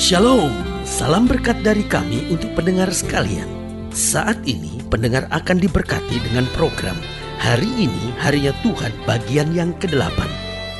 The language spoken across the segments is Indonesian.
Shalom, salam berkat dari kami untuk pendengar sekalian. Saat ini pendengar akan diberkati dengan program Hari ini Harinya Tuhan bagian yang ke-8.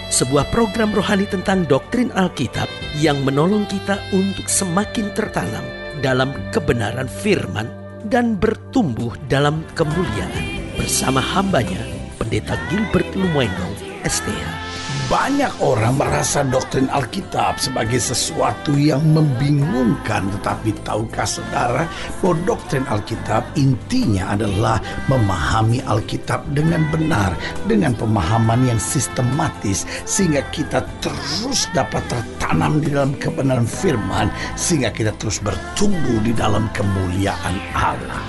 Sebuah program rohani tentang doktrin Alkitab yang menolong kita untuk semakin tertanam dalam kebenaran firman dan bertumbuh dalam kemuliaan bersama hambanya Pendeta Gilbert Lumoeno, STH. Banyak orang merasa doktrin Alkitab sebagai sesuatu yang membingungkan, tetapi tahukah saudara bahwa doktrin Alkitab intinya adalah memahami Alkitab dengan benar, dengan pemahaman yang sistematis, sehingga kita terus dapat tertanam di dalam kebenaran firman, sehingga kita terus bertumbuh di dalam kemuliaan Allah.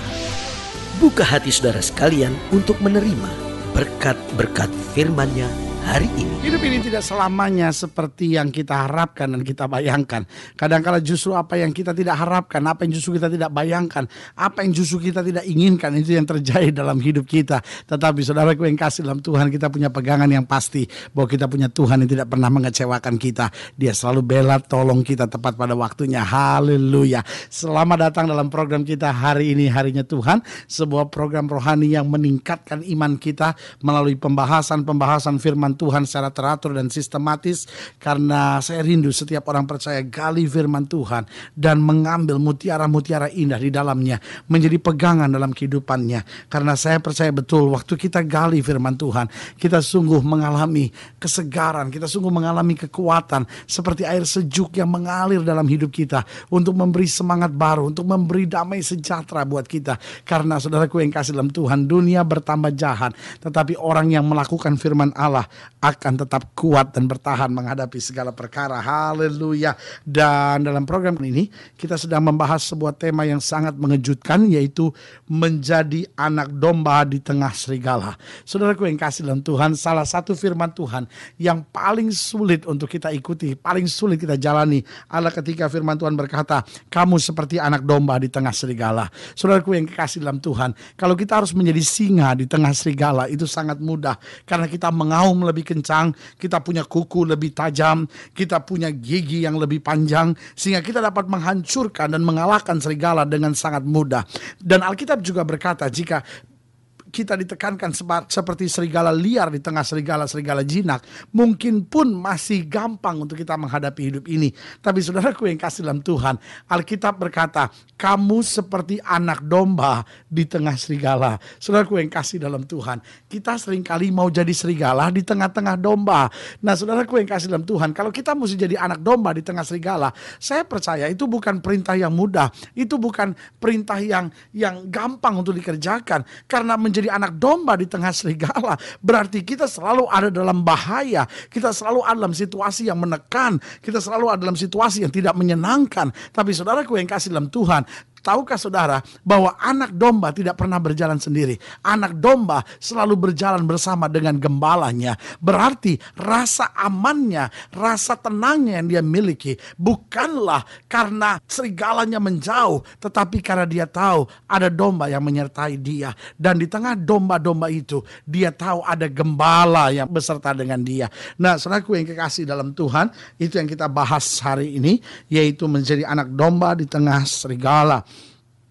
Buka hati saudara sekalian untuk menerima berkat-berkat firman-Nya hari ini. Hidup ini tidak selamanya seperti yang kita harapkan dan kita bayangkan. Kadang-kala justru apa yang kita tidak harapkan, apa yang justru kita tidak bayangkan, apa yang justru kita tidak inginkan itu yang terjadi dalam hidup kita. Tetapi saudaraku yang kasih dalam Tuhan kita punya pegangan yang pasti bahwa kita punya Tuhan yang tidak pernah mengecewakan kita. Dia selalu bela tolong kita tepat pada waktunya. Haleluya. Selamat datang dalam program kita hari ini harinya Tuhan, sebuah program rohani yang meningkatkan iman kita melalui pembahasan-pembahasan firman firman Tuhan secara teratur dan sistematis karena saya rindu setiap orang percaya gali firman Tuhan dan mengambil mutiara-mutiara indah di dalamnya menjadi pegangan dalam kehidupannya. Karena saya percaya betul waktu kita gali firman Tuhan kita sungguh mengalami kesegaran kita sungguh mengalami kekuatan seperti air sejuk yang mengalir dalam hidup kita untuk memberi semangat baru untuk memberi damai sejahtera buat kita. Karena saudaraku yang kasih dalam Tuhan dunia bertambah jahat tetapi orang yang melakukan firman Allah akan tetap kuat dan bertahan menghadapi segala perkara. Haleluya. Dan dalam program ini kita sedang membahas sebuah tema yang sangat mengejutkan yaitu menjadi anak domba di tengah serigala. Saudaraku yang kasih dalam Tuhan, salah satu firman Tuhan yang paling sulit untuk kita ikuti, paling sulit kita jalani adalah ketika firman Tuhan berkata, "Kamu seperti anak domba di tengah serigala." Saudaraku yang kasih dalam Tuhan, kalau kita harus menjadi singa di tengah serigala itu sangat mudah karena kita mengaum lebih kencang, kita punya kuku lebih tajam, kita punya gigi yang lebih panjang, sehingga kita dapat menghancurkan dan mengalahkan serigala dengan sangat mudah. Dan Alkitab juga berkata, jika kita ditekankan seperti serigala liar di tengah serigala-serigala jinak, mungkin pun masih gampang untuk kita menghadapi hidup ini. Tapi saudaraku yang kasih dalam Tuhan, Alkitab berkata, kamu seperti anak domba di tengah serigala. Saudaraku yang kasih dalam Tuhan, kita sering kali mau jadi serigala di tengah-tengah domba. Nah saudaraku yang kasih dalam Tuhan, kalau kita mesti jadi anak domba di tengah serigala, saya percaya itu bukan perintah yang mudah, itu bukan perintah yang yang gampang untuk dikerjakan. Karena menjadi menjadi anak domba di tengah serigala, berarti kita selalu ada dalam bahaya, kita selalu ada dalam situasi yang menekan, kita selalu ada dalam situasi yang tidak menyenangkan. Tapi saudaraku yang kasih dalam Tuhan, Tahukah saudara bahwa anak domba tidak pernah berjalan sendiri? Anak domba selalu berjalan bersama dengan gembalanya. Berarti rasa amannya, rasa tenangnya yang dia miliki bukanlah karena serigalanya menjauh, tetapi karena dia tahu ada domba yang menyertai dia. Dan di tengah domba-domba itu, dia tahu ada gembala yang beserta dengan dia. Nah, saudaraku yang kekasih dalam Tuhan, itu yang kita bahas hari ini, yaitu menjadi anak domba di tengah serigala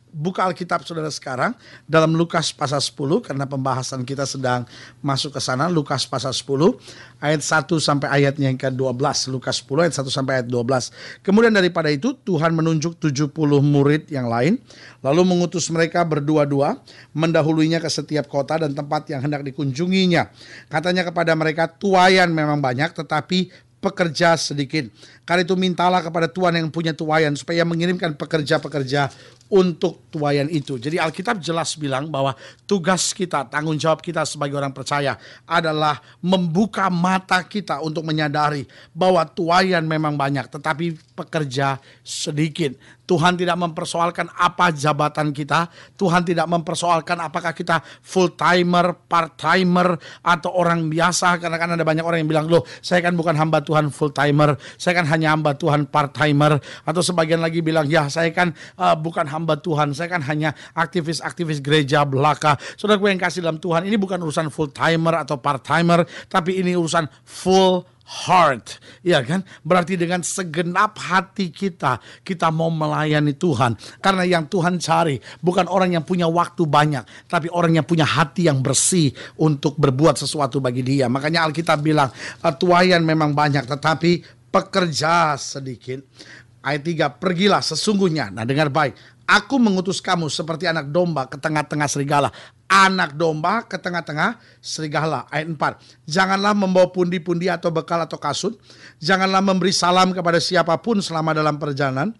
buka Alkitab saudara sekarang dalam Lukas pasal 10 karena pembahasan kita sedang masuk ke sana. Lukas pasal 10 ayat 1 sampai ayatnya yang ke-12 Lukas 10 ayat 1 sampai ayat 12 kemudian daripada itu Tuhan menunjuk 70 murid yang lain lalu mengutus mereka berdua-dua mendahulunya ke setiap kota dan tempat yang hendak dikunjunginya. Katanya kepada mereka tuayan memang banyak tetapi pekerja sedikit. Karena itu mintalah kepada Tuhan yang punya tuayan supaya mengirimkan pekerja-pekerja untuk tuayan itu. Jadi Alkitab jelas bilang bahwa tugas kita, tanggung jawab kita sebagai orang percaya adalah membuka mata kita untuk menyadari bahwa tuayan memang banyak tetapi pekerja sedikit. Tuhan tidak mempersoalkan apa jabatan kita, Tuhan tidak mempersoalkan apakah kita full timer, part timer atau orang biasa karena kan ada banyak orang yang bilang, "Loh, saya kan bukan hamba Tuhan full timer, saya kan hanya hamba Tuhan part timer." Atau sebagian lagi bilang, "Ya, saya kan uh, bukan hamba Tuhan, saya kan hanya aktivis-aktivis gereja belaka." Saudara gue yang kasih dalam Tuhan, ini bukan urusan full timer atau part timer, tapi ini urusan full heart, ya kan? Berarti dengan segenap hati kita, kita mau melayani Tuhan. Karena yang Tuhan cari bukan orang yang punya waktu banyak, tapi orang yang punya hati yang bersih untuk berbuat sesuatu bagi dia. Makanya Alkitab bilang, tuayan memang banyak, tetapi pekerja sedikit. Ayat 3, pergilah sesungguhnya. Nah dengar baik, Aku mengutus kamu seperti anak domba ke tengah-tengah serigala. Anak domba ke tengah-tengah serigala. Ayat 4. Janganlah membawa pundi-pundi atau bekal atau kasut. Janganlah memberi salam kepada siapa pun selama dalam perjalanan.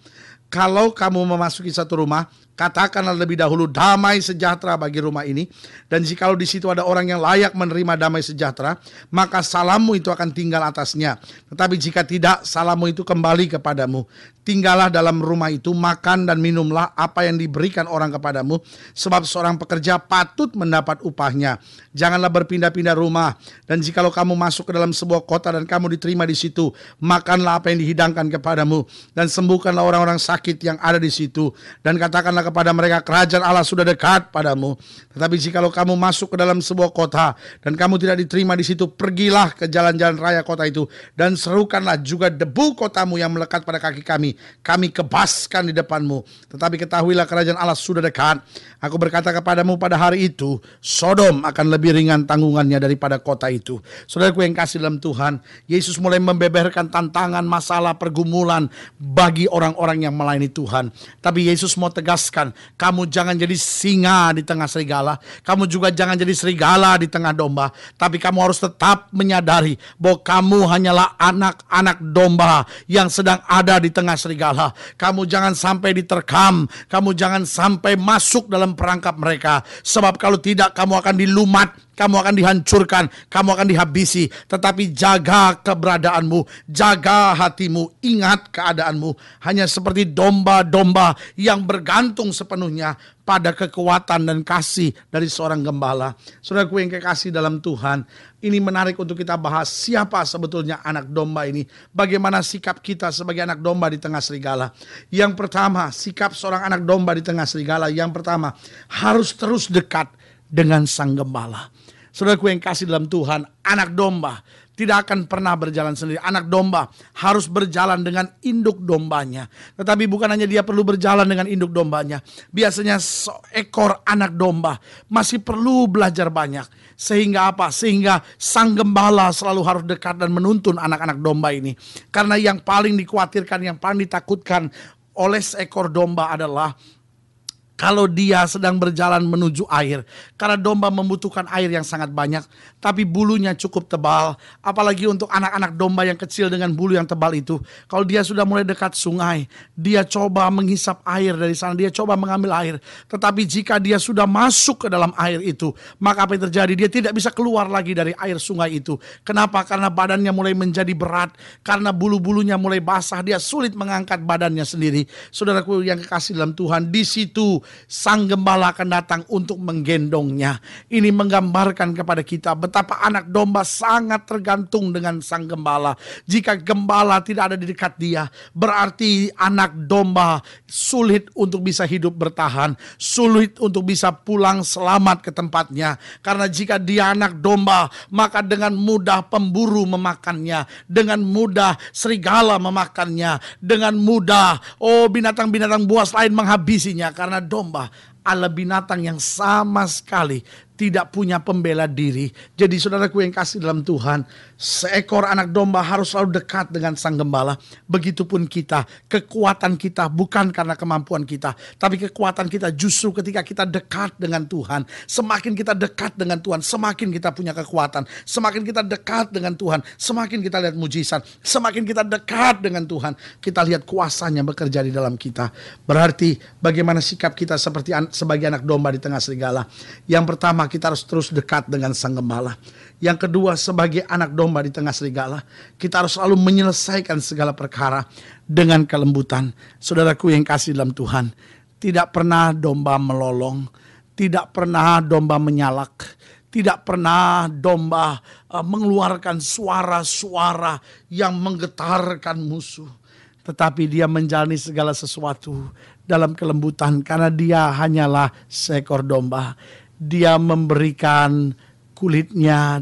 Kalau kamu memasuki satu rumah, katakanlah lebih dahulu damai sejahtera bagi rumah ini. Dan jikalau di situ ada orang yang layak menerima damai sejahtera maka salammu itu akan tinggal atasnya. Tetapi jika tidak salammu itu kembali kepadamu. Tinggallah dalam rumah itu makan dan minumlah apa yang diberikan orang kepadamu. Sebab seorang pekerja patut mendapat upahnya. Janganlah berpindah-pindah rumah. Dan jikalau kamu masuk ke dalam sebuah kota dan kamu diterima di situ makanlah apa yang dihidangkan kepadamu. Dan sembuhkanlah orang-orang sakit yang ada di situ. Dan katakanlah kepada mereka kerajaan Allah sudah dekat padamu. Tetapi jikalau kamu masuk ke dalam sebuah kota dan kamu tidak diterima di situ, pergilah ke jalan-jalan raya kota itu dan serukanlah juga debu kotamu yang melekat pada kaki kami. Kami kebaskan di depanmu. Tetapi ketahuilah kerajaan Allah sudah dekat. Aku berkata kepadamu pada hari itu, Sodom akan lebih ringan tanggungannya daripada kota itu. Saudaraku yang kasih dalam Tuhan, Yesus mulai membeberkan tantangan, masalah, pergumulan bagi orang-orang yang melayani Tuhan. Tapi Yesus mau tegaskan kamu jangan jadi singa di tengah serigala, kamu juga jangan jadi serigala di tengah domba, tapi kamu harus tetap menyadari bahwa kamu hanyalah anak-anak domba yang sedang ada di tengah serigala. Kamu jangan sampai diterkam, kamu jangan sampai masuk dalam perangkap mereka, sebab kalau tidak kamu akan dilumat kamu akan dihancurkan, kamu akan dihabisi. Tetapi jaga keberadaanmu, jaga hatimu, ingat keadaanmu. Hanya seperti domba-domba yang bergantung sepenuhnya pada kekuatan dan kasih dari seorang gembala. Saudaraku yang kekasih dalam Tuhan, ini menarik untuk kita bahas siapa sebetulnya anak domba ini. Bagaimana sikap kita sebagai anak domba di tengah serigala. Yang pertama, sikap seorang anak domba di tengah serigala. Yang pertama, harus terus dekat dengan sang gembala. Saudaraku yang kasih dalam Tuhan, anak domba tidak akan pernah berjalan sendiri. Anak domba harus berjalan dengan induk dombanya. Tetapi bukan hanya dia perlu berjalan dengan induk dombanya. Biasanya seekor anak domba masih perlu belajar banyak. Sehingga apa? Sehingga sang gembala selalu harus dekat dan menuntun anak-anak domba ini. Karena yang paling dikhawatirkan, yang paling ditakutkan oleh seekor domba adalah kalau dia sedang berjalan menuju air. Karena domba membutuhkan air yang sangat banyak, tapi bulunya cukup tebal. Apalagi untuk anak-anak domba yang kecil dengan bulu yang tebal itu. Kalau dia sudah mulai dekat sungai, dia coba menghisap air dari sana, dia coba mengambil air. Tetapi jika dia sudah masuk ke dalam air itu, maka apa yang terjadi? Dia tidak bisa keluar lagi dari air sungai itu. Kenapa? Karena badannya mulai menjadi berat, karena bulu-bulunya mulai basah, dia sulit mengangkat badannya sendiri. Saudaraku yang kekasih dalam Tuhan, di situ sang gembala akan datang untuk menggendongnya. Ini menggambarkan kepada kita betapa anak domba sangat tergantung dengan sang gembala. Jika gembala tidak ada di dekat dia, berarti anak domba sulit untuk bisa hidup bertahan, sulit untuk bisa pulang selamat ke tempatnya. Karena jika dia anak domba, maka dengan mudah pemburu memakannya, dengan mudah serigala memakannya, dengan mudah oh binatang-binatang buas lain menghabisinya karena domba adalah binatang yang sama sekali tidak punya pembela diri. Jadi saudaraku yang kasih dalam Tuhan, seekor anak domba harus selalu dekat dengan sang gembala. Begitupun kita, kekuatan kita bukan karena kemampuan kita, tapi kekuatan kita justru ketika kita dekat dengan Tuhan. Semakin kita dekat dengan Tuhan, semakin kita punya kekuatan. Semakin kita dekat dengan Tuhan, semakin kita lihat mujizat. Semakin kita dekat dengan Tuhan, kita lihat kuasanya bekerja di dalam kita. Berarti bagaimana sikap kita seperti sebagai anak domba di tengah serigala. Yang pertama kita harus terus dekat dengan sang gembala. Yang kedua, sebagai anak domba di tengah serigala, kita harus selalu menyelesaikan segala perkara dengan kelembutan. Saudaraku yang kasih dalam Tuhan, tidak pernah domba melolong, tidak pernah domba menyalak, tidak pernah domba uh, mengeluarkan suara-suara yang menggetarkan musuh. Tetapi dia menjalani segala sesuatu dalam kelembutan karena dia hanyalah seekor domba dia memberikan kulitnya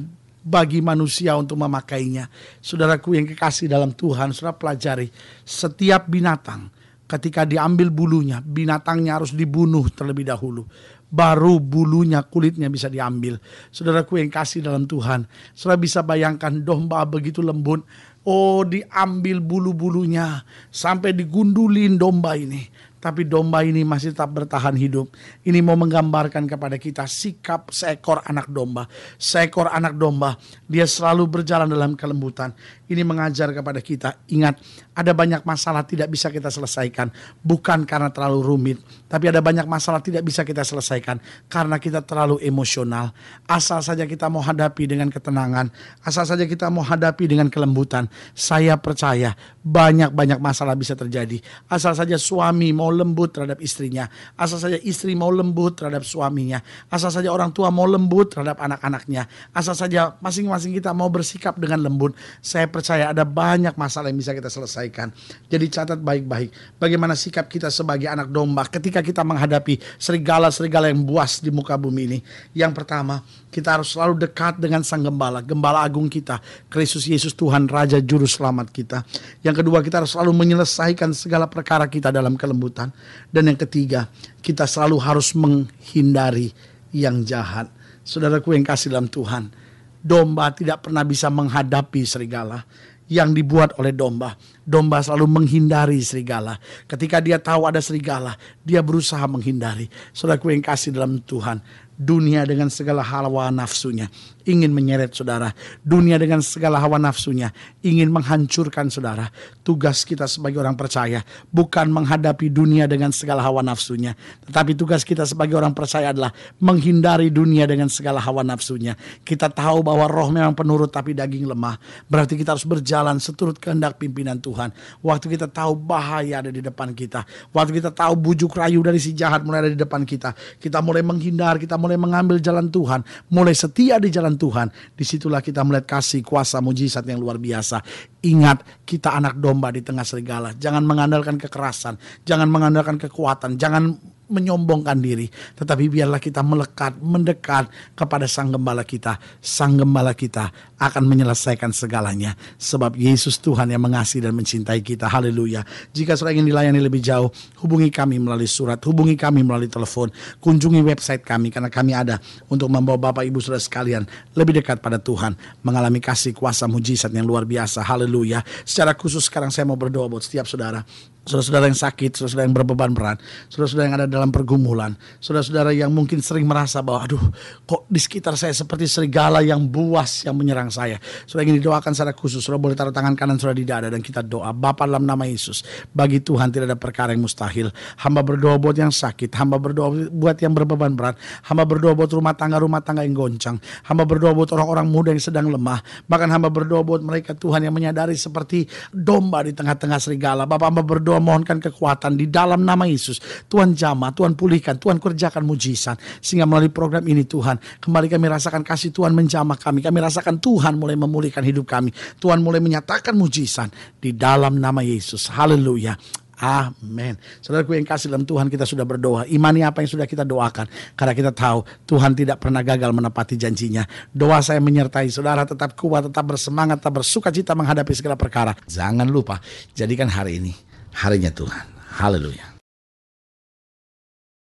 bagi manusia untuk memakainya. Saudaraku yang kekasih dalam Tuhan, saudara pelajari setiap binatang ketika diambil bulunya, binatangnya harus dibunuh terlebih dahulu. Baru bulunya, kulitnya bisa diambil. Saudaraku yang kasih dalam Tuhan, saudara bisa bayangkan domba begitu lembut. Oh diambil bulu-bulunya sampai digundulin domba ini tapi domba ini masih tetap bertahan hidup. Ini mau menggambarkan kepada kita sikap seekor anak domba. Seekor anak domba, dia selalu berjalan dalam kelembutan. Ini mengajar kepada kita, ingat ada banyak masalah tidak bisa kita selesaikan. Bukan karena terlalu rumit, tapi ada banyak masalah tidak bisa kita selesaikan karena kita terlalu emosional. Asal saja kita mau hadapi dengan ketenangan, asal saja kita mau hadapi dengan kelembutan. Saya percaya banyak-banyak masalah bisa terjadi. Asal saja suami mau lembut terhadap istrinya, asal saja istri mau lembut terhadap suaminya, asal saja orang tua mau lembut terhadap anak-anaknya, asal saja masing-masing kita mau bersikap dengan lembut. Saya ada banyak masalah yang bisa kita selesaikan. Jadi catat baik-baik bagaimana sikap kita sebagai anak domba ketika kita menghadapi serigala-serigala yang buas di muka bumi ini. Yang pertama, kita harus selalu dekat dengan Sang Gembala, Gembala Agung kita, Kristus Yesus Tuhan Raja Juru Selamat kita. Yang kedua, kita harus selalu menyelesaikan segala perkara kita dalam kelembutan. Dan yang ketiga, kita selalu harus menghindari yang jahat. Saudaraku yang kasih dalam Tuhan, domba tidak pernah bisa menghadapi serigala yang dibuat oleh domba. Domba selalu menghindari serigala. Ketika dia tahu ada serigala, dia berusaha menghindari. Saudaraku yang kasih dalam Tuhan, dunia dengan segala hawa nafsunya ingin menyeret saudara. Dunia dengan segala hawa nafsunya ingin menghancurkan saudara. Tugas kita sebagai orang percaya bukan menghadapi dunia dengan segala hawa nafsunya. Tetapi tugas kita sebagai orang percaya adalah menghindari dunia dengan segala hawa nafsunya. Kita tahu bahwa roh memang penurut tapi daging lemah. Berarti kita harus berjalan seturut kehendak pimpinan Tuhan. Waktu kita tahu bahaya ada di depan kita. Waktu kita tahu bujuk rayu dari si jahat mulai ada di depan kita. Kita mulai menghindar, kita mulai mengambil jalan Tuhan. Mulai setia di jalan Tuhan, di situlah kita melihat kasih, kuasa, mujizat yang luar biasa. Ingat, kita anak domba di tengah serigala. Jangan mengandalkan kekerasan, jangan mengandalkan kekuatan, jangan menyombongkan diri, tetapi biarlah kita melekat, mendekat kepada Sang Gembala kita. Sang Gembala kita akan menyelesaikan segalanya, sebab Yesus Tuhan yang mengasihi dan mencintai kita. Haleluya. Jika saudara ingin dilayani lebih jauh, hubungi kami melalui surat, hubungi kami melalui telepon, kunjungi website kami karena kami ada untuk membawa Bapak Ibu Saudara sekalian lebih dekat pada Tuhan, mengalami kasih kuasa mujizat yang luar biasa. Haleluya. Secara khusus sekarang saya mau berdoa buat setiap saudara saudara-saudara yang sakit, saudara-saudara yang berbeban berat, saudara-saudara yang ada dalam pergumulan, saudara-saudara yang mungkin sering merasa bahwa aduh kok di sekitar saya seperti serigala yang buas yang menyerang saya. Saudara ingin didoakan secara khusus, saudara boleh taruh tangan kanan saudara di dada dan kita doa. Bapa dalam nama Yesus, bagi Tuhan tidak ada perkara yang mustahil. Hamba berdoa buat yang sakit, hamba berdoa buat yang berbeban berat, hamba berdoa buat rumah tangga-rumah tangga yang goncang, hamba berdoa buat orang-orang muda yang sedang lemah, bahkan hamba berdoa buat mereka Tuhan yang menyadari seperti domba di tengah-tengah serigala. Bapak hamba berdoa berdoa mohonkan kekuatan di dalam nama Yesus. Tuhan jamah, Tuhan pulihkan, Tuhan kerjakan mujizat. Sehingga melalui program ini Tuhan, kembali kami rasakan kasih Tuhan menjamah kami. Kami rasakan Tuhan mulai memulihkan hidup kami. Tuhan mulai menyatakan mujizat di dalam nama Yesus. Haleluya. Amin. Saudaraku yang kasih dalam Tuhan kita sudah berdoa. Imani apa yang sudah kita doakan. Karena kita tahu Tuhan tidak pernah gagal menepati janjinya. Doa saya menyertai saudara tetap kuat, tetap bersemangat, tetap bersuka cita menghadapi segala perkara. Jangan lupa jadikan hari ini harinya Tuhan. Haleluya.